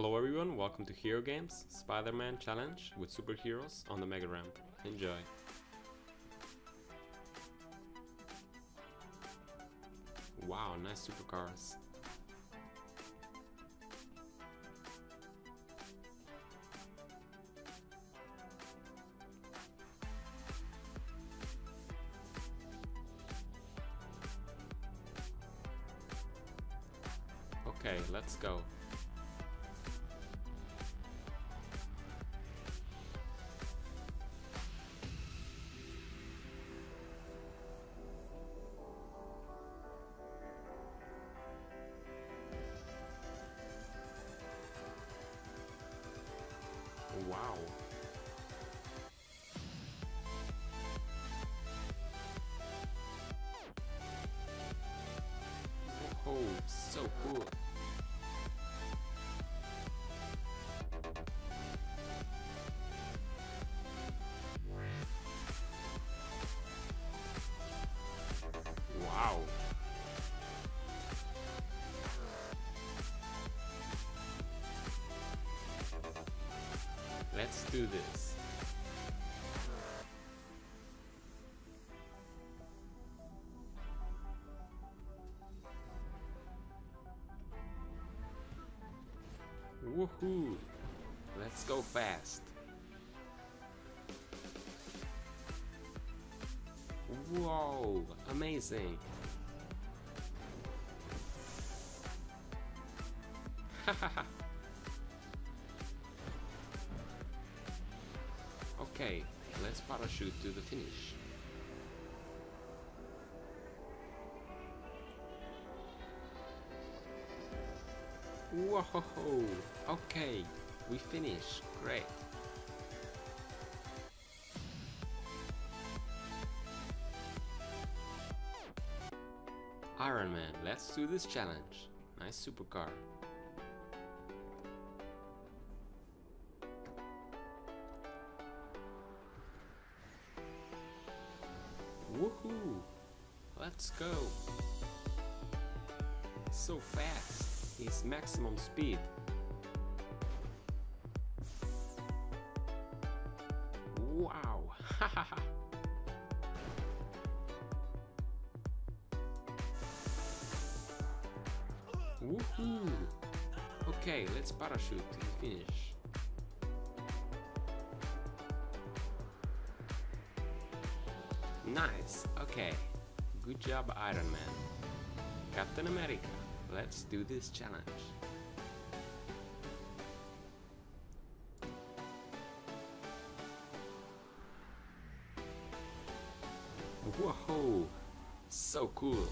Hello everyone, welcome to Hero Games Spider-Man Challenge with superheroes on the Mega Ramp. Enjoy. Wow, nice supercars. Okay, let's go. So cool. Wow. Let's do this. Let's go fast. Whoa! Amazing! okay, let's parachute to the finish. Whoa! Okay, we finished. Great. Iron Man, let's do this challenge. Nice supercar. Woohoo! Let's go! So fast! His maximum speed. Wow! Woohoo! Okay, let's parachute to finish. Nice, okay. Good job, Iron Man. Captain America, let's do this challenge. Whoa! So cool!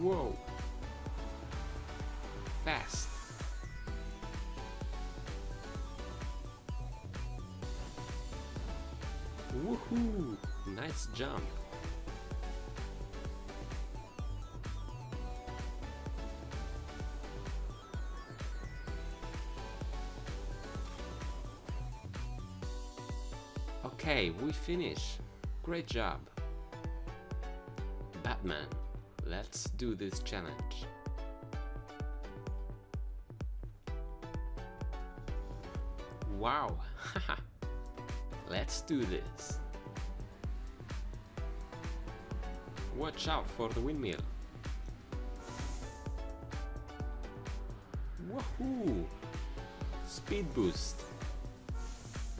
Whoa! Nice jump! Okay, we finish. Great job. Batman, let's do this challenge. Wow! Let's do this. Watch out for the windmill. Woohoo! Speed boost.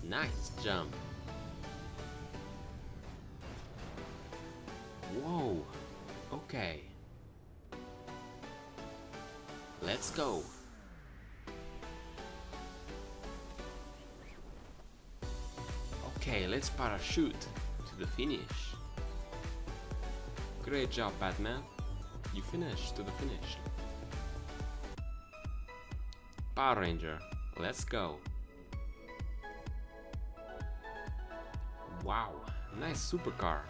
Nice jump. Whoa. Okay. Let's go. Okay, let's parachute to the finish. Great job, Batman. You finished to the finish. Power Ranger, let's go. Wow, nice supercar.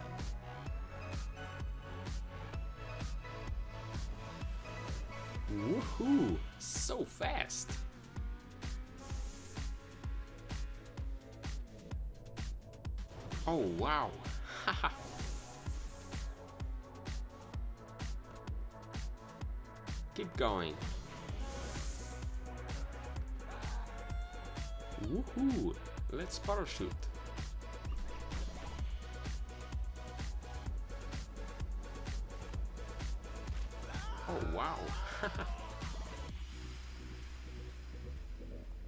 Woohoo! So fast! Oh wow! Keep going. Woohoo! Let's parachute. Oh wow!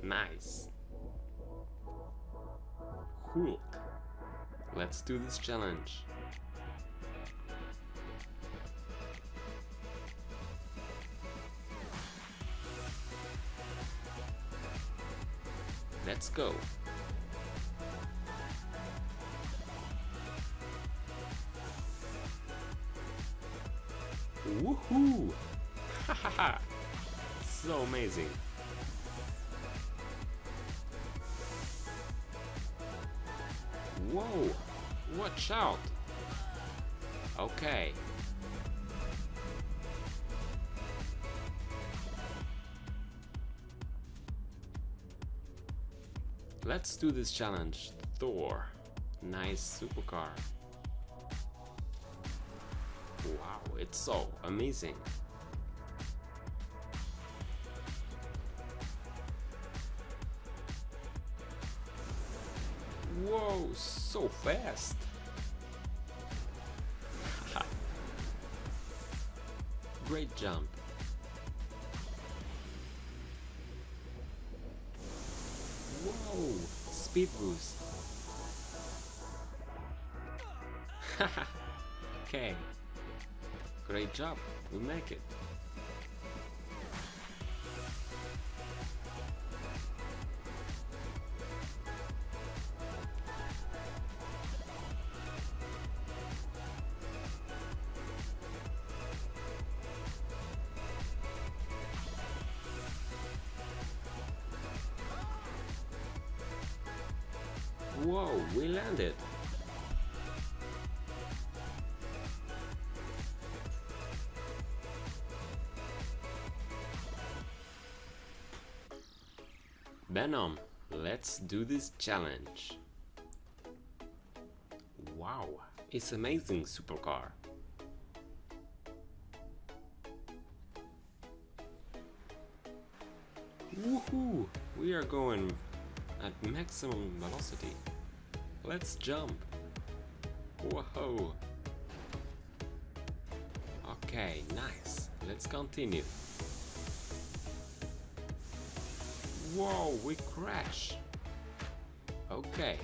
nice. Hulk. Let's do this challenge. Go. Woohoo! so amazing. Whoa! Watch out! Okay. Let's do this challenge. Thor. Nice supercar. Wow, it's so amazing. Whoa, so fast! Great jump. Speed boost. okay. Great job, we make it. Whoa, we landed! Venom, let's do this challenge. Wow, it's amazing supercar. Woohoo! We are going at maximum velocity. Let's jump. Whoa! Okay, nice. Let's continue. Whoa, we crash. Okay.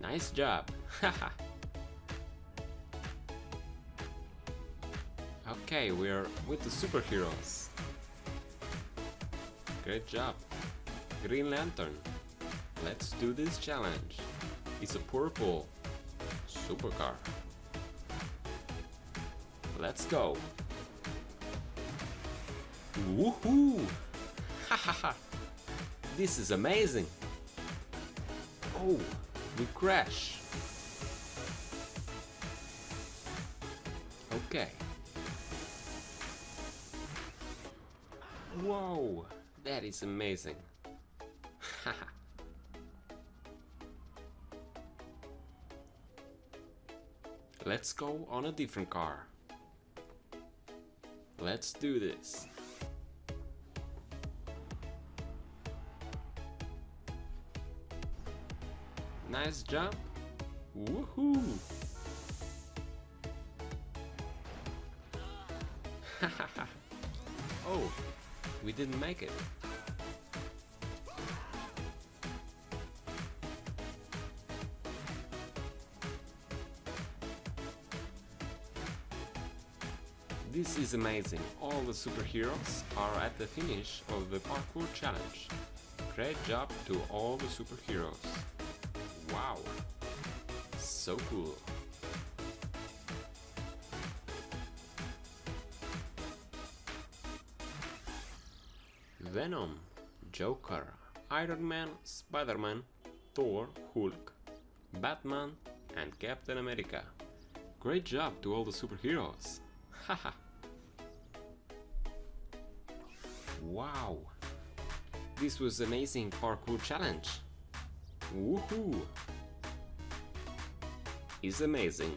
Nice job. Okay, we're with the superheroes. Great job. Green Lantern. Let's do this challenge. It's a purple supercar. Let's go. Woohoo! Ha ha ha! This is amazing! Oh, we crash. Okay. Whoa, that is amazing. Let's go on a different car. Let's do this. Nice jump. Woohoo! oh, we didn't make it. This is amazing. All the superheroes are at the finish of the parkour challenge. Great job to all the superheroes. Wow. So cool. Venom, Joker, Iron Man, Spider-Man, Thor, Hulk, Batman, and Captain America. Great job to all the superheroes. Haha. wow. This was amazing parkour challenge. Woohoo! Is amazing.